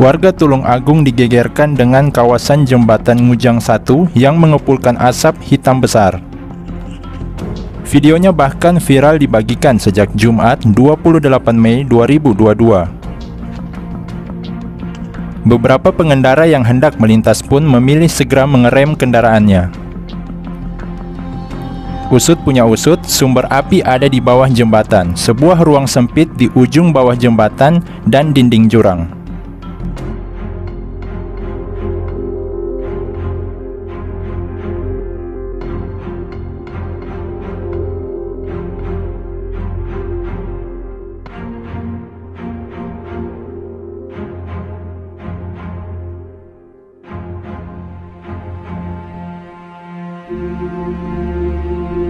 Warga Tulung Agung digegerkan dengan kawasan jembatan Ngujang 1 yang mengepulkan asap hitam besar. Videonya bahkan viral dibagikan sejak Jumat 28 Mei 2022. Beberapa pengendara yang hendak melintas pun memilih segera mengerem kendaraannya. Usut punya usut, sumber api ada di bawah jembatan, sebuah ruang sempit di ujung bawah jembatan dan dinding jurang. Thank you.